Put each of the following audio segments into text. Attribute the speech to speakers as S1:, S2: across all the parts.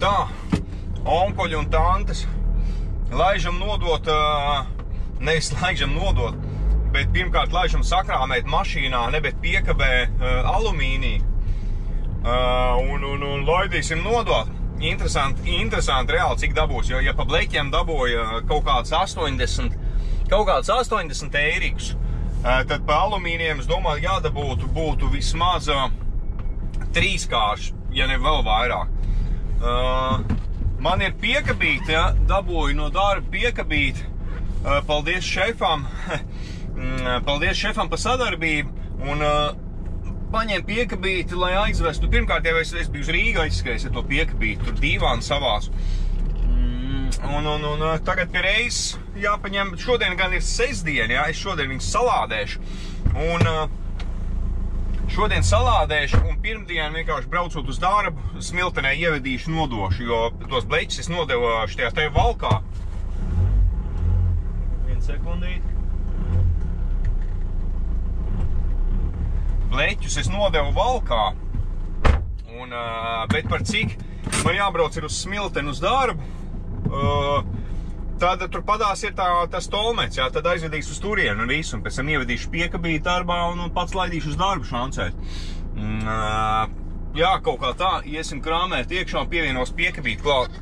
S1: Tā, onkoļi un tantes. Laižam nodot, nevis laižam nodot, bet pirmkārt laižam sakrāmēt mašīnā, ne bet piekabē alumīniju. Un, un, un laidīsim nodot. Interesanti, interesanti reāli, cik dabūs, jo ja pa bleķiem dabūja kaut kāds 80, kaut kāds 80 eirikus, tad pa alumīniem, es domāju, jādabūtu būtu vismaz trīskārši, ja ne vēl vairāk. Uh, man ir piekabīti, ja, dabūju no darba piekabīti. Uh, paldies šefam, Mm, paldies šefam par sadarbību. Un, uh, paņēma piekabīti, lai aizvestu. Pirmkārt, jau es, es biju uz Rīgā izskaies ar to piekabīti, tur divāni savās. Mm, Un, un, un uh, tagad pie reizes jāpaņem, šodien gan ir sestdiena, jā, es šodien viņus salādēšu. Un uh, šodien salādēšu un pirmdien vienkārši braucot uz darbu, smiltenē ievedīšu nodošu, jo tos bleķus es nodevu šajā te valkā. Vienu sekundīti. Bleķus es nodevu valkā, un, bet par cik man jābrauc ir uz smilteni uz darbu, tad tur padās ir tā, tas tolmets, jā, tad aizvedīs uz turienu un visu, un pēc tam ievedīšu piekabīt darbā un, un pats laidīšu uz darbu šancēt. Mm, jā, kaut kā tā, iesim krāmēt iekšā un pievienos piekabīt klāt.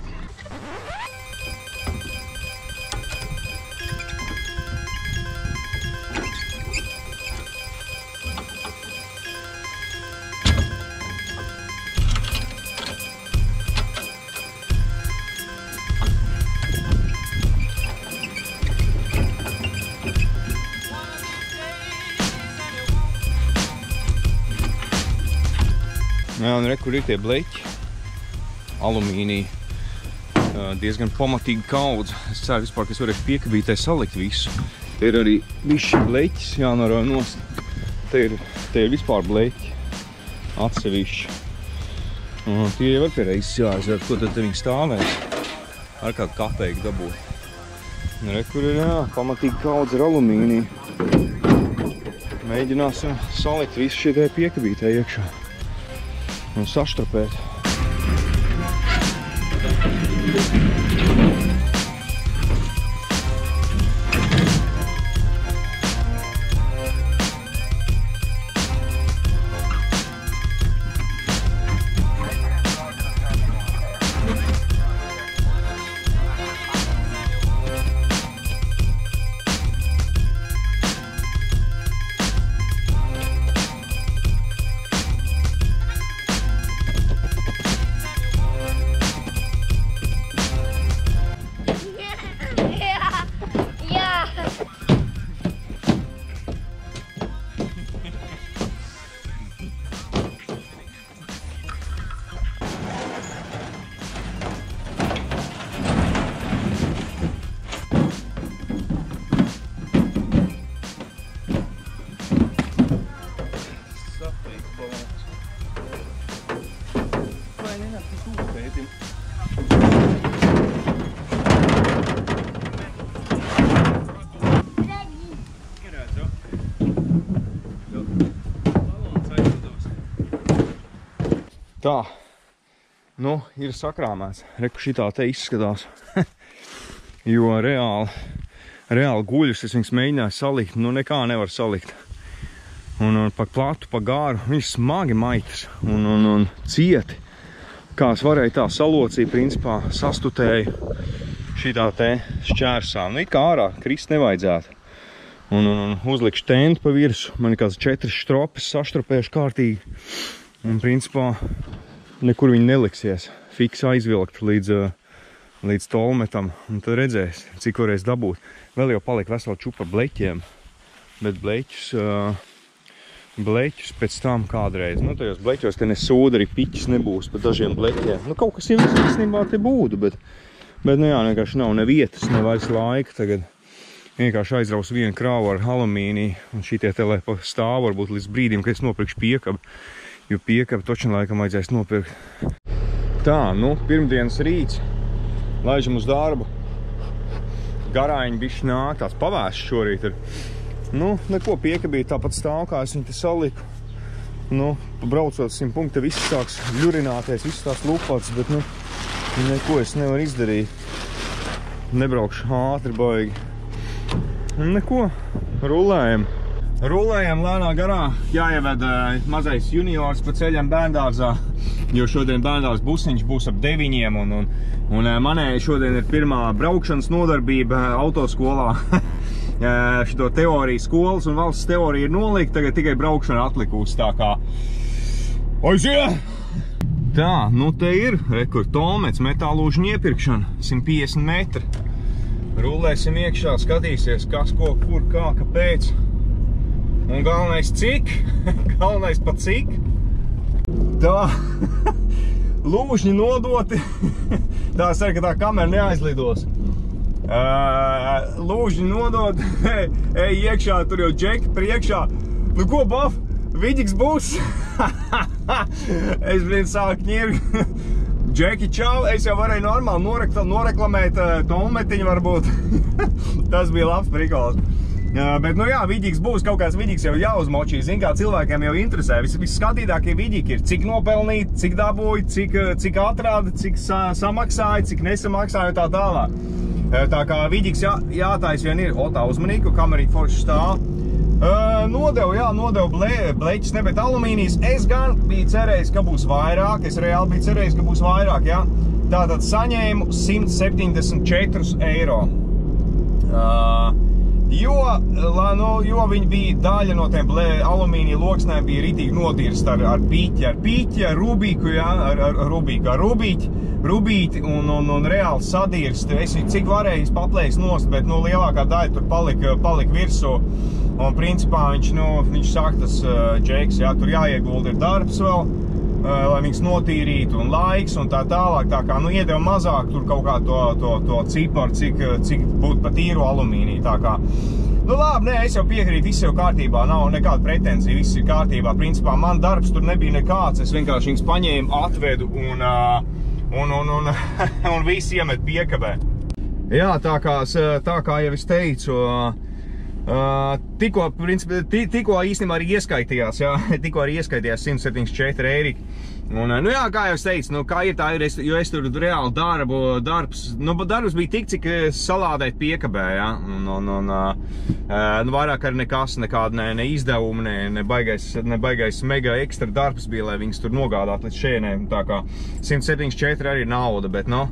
S1: Jā, un re, kur ir tie bleķi. Alumīnija. Diezgan pamatīgi kaudz. Es ceru vispār, ka es varēšu piekabītē salikt visu. Te ir arī višķi bleķis jānorauj nost. Te ir, te ir vispār bleķi. Atsevišķi. Un tie jau var pie reizes jāizver, ko tad viņi stāvēs. Ar kādu kapeiku dabūt. Un Re, kur ir, jā, pamatīgi kaudz ar alumīniju. Mēģināsim salikt visu šie piekabītē iekšā un saštrapēt. Tā. Nu, ir sakrāmēts. Reku šitā te izskatās. jo reāli, reāli guļus es viņus mēģināju salikt. Nu, nekā nevar salikt. Un, un pa platu, pa gāru, viņš smagi maitas un, un, un cieti. Kā es varēju tā salocīt, principā sastutēju šitā te šķērsā. Nu, it kā ārā krist nevajadzētu. Un, un, un uzlikšu tentu pa virsu. Man ir kāds četras stropes saštropējuši kārtīgi. Un, principā, nekur viņi neliksies. Fiks aizvilkt līdz, uh, līdz tolmetam. Un tad redzēs, cik varēs dabūt. Vēl jau palika vesela čupa bleķiem. Bet bleķus... Uh, bleķus pēc tam kādreiz. Nu, tajos bleķos te ne sūda, arī piķis nebūs pa dažiem bleķiem. Nu, kaut kas jau īstenībā te būtu, bet, bet nu jā, vienkārši nav ne vietas, ne vairs laika tagad. Vienkārši aizraus vienu krāvu ar alumīniju, un šitie te lai pa stāv varbūt līdz brīdim, kad es nopirkšu piekabu, jo piekabu točin laikam vajadzēs nopirkt. Tā, nu, pirmdienas rīts, laižam uz darbu. Garāņi bišķi nāk, tās pavēsts šorīt ir. Nu, neko piekabīja tāpat stāv, kā es viņu te saliku. Nu, braucot simt punktu, viss sāks ļurināties, viss tās lupats, bet, nu, Neko es nevaru izdarīt. Nebraukšu ātri baigi. Un neko, rulējam. Rulējam lēnā garā, jāieved uh, mazais juniors pa ceļam bērndārzā, jo šodien bērndārs busiņš būs ap deviņiem, un, un, un uh, manēji šodien ir pirmā braukšanas nodarbība uh, autoskolā. Šito teoriju skolas un valsts teorija ir nolikta, tagad tikai braukšana atlikusi, tā kā Aizie! Tā, nu te ir, rekur, Tomets, metālūžņu iepirkšana, 150 metri. Rulēsim iekšā, skatīsies, kas, ko, kur, kā, kāpēc. Un galvenais cik, galvenais pa cik. Tā, lūžņi nodoti. Tā ser, ka tā kamera neaizlidos. Lūžņi nodot, ej iekšā, tur jau džeki priekšā. Nu ko, baf, vidiks būs? es vien sāku ņirgt. Džeki, čau, es jau varēju normāli noreklamēt tometiņu varbūt. Tas bija labs prikols. Bet, nu jā, vidīgs būs, kaut kāds vidīgs jau jāuzmočī. Zin kā cilvēkiem jau interesē. Vis, visskatītākie vidīgi ir, cik nopelnīt, cik dabūja, cik, cik atrāda, cik sa samaksāja, cik nesamaksāja tā tālāk. Tā kā vidīgs jā, jātais vien ir, o tā uzmanīgi, ka kamerīt forši stāv. Nodevu, jā, nodevu ble, bleķis, ne, bet alumīnijas. Es gan biju cerējis, ka būs vairāk, es reāli biju cerējis, ka būs vairāk, jā. Tātad saņēmu 174 eiro. Uh, Jo, la, nu, jo viņi bija daļa no tiem alumīnija loksnēm, bija ritīgi nodirst ar, ar pīķi, ar pīķi, ar rubīku, jā, ar, ar, rubīku, ar rubīķi, rubīti un, un, un reāli sadirst. Es viņu cik varēju paplējis nost, bet, nu, lielākā daļa tur palika, palika virsū. Un, principā, viņš, nu, viņš sāk tas uh, džeks, jā, tur jāiegulda ir darbs vēl lai viņas notīrītu un laiks un tā tālāk. Tā kā, nu, iedeva mazāk tur kaut kā to, to, to ciparu, cik, cik būtu pa tīru alumīniju. Tā kā, nu, labi, nē, es jau piekrītu, viss jau kārtībā, nav nekāda pretenzija, viss ir kārtībā. Principā man darbs tur nebija nekāds, es vienkārši viņas paņēmu, atvedu un, un, un, un, un visi iemet piekabē. Jā, tā kā, tā kā jau es teicu, Uh, tikko, principā, tikko īstenībā arī ieskaitījās, jā, tikko arī ieskaitījās 174 eiri. Un, nu jā, kā jau es teicu, nu kā ir tā ir, es, jo es tur reāli darbu, darbs, nu, darbs bija tik, cik salādēt piekabē, jā, un, un, un nu, vairāk arī nekas, nekāda ne, ne izdevuma, ne, ne, baigais, ne baigais mega ekstra darbs bija, lai viņas tur nogādāt līdz šēnēm, tā kā 174 arī nauda, bet, nu,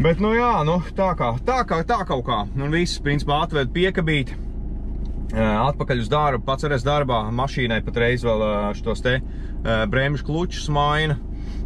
S1: bet, nu jā, nu, tā kā, tā kā, tā kaut kā, un viss, principā, atved piekabīt, atpakaļ uz darbu, arī darbā, mašīnai patreiz vēl šitos te bremžu klučus maina.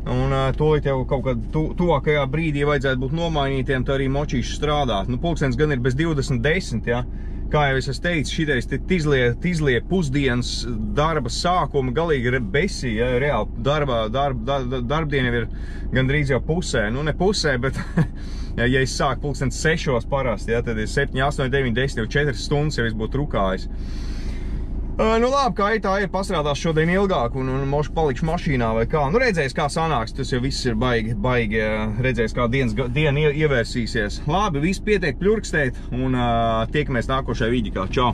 S1: Un tolīt jau kaut kad tu, tuvākajā brīdī vajadzētu būt nomainītiem, tā arī močīši strādāt. Nu, pulkstens gan ir bez 20.10, ja? Kā jau es teicu, šitais tizlie, tizlie pusdienas darba sākuma galīgi besī, ja? reāli darba, darba, darba, darbdiena ir gandrīz jau pusē. Nu, ne pusē, bet ja, es sāku pulkstens sešos parasti, ja, tad ir 7, 8, 9, 10, jau 4 stundas, ja es būtu rukājis. Nu labi, kā ir tā ir, pastrādās šodien ilgāk un, un mošu palikšu mašīnā vai kā. Nu redzēs, kā sanāks, tas jau viss ir baigi, baigi redzēs, kā dienas, diena ievērsīsies. Labi, viss pietiek pļurkstēt un uh, tiekamies nākošajā vidikā. Čau!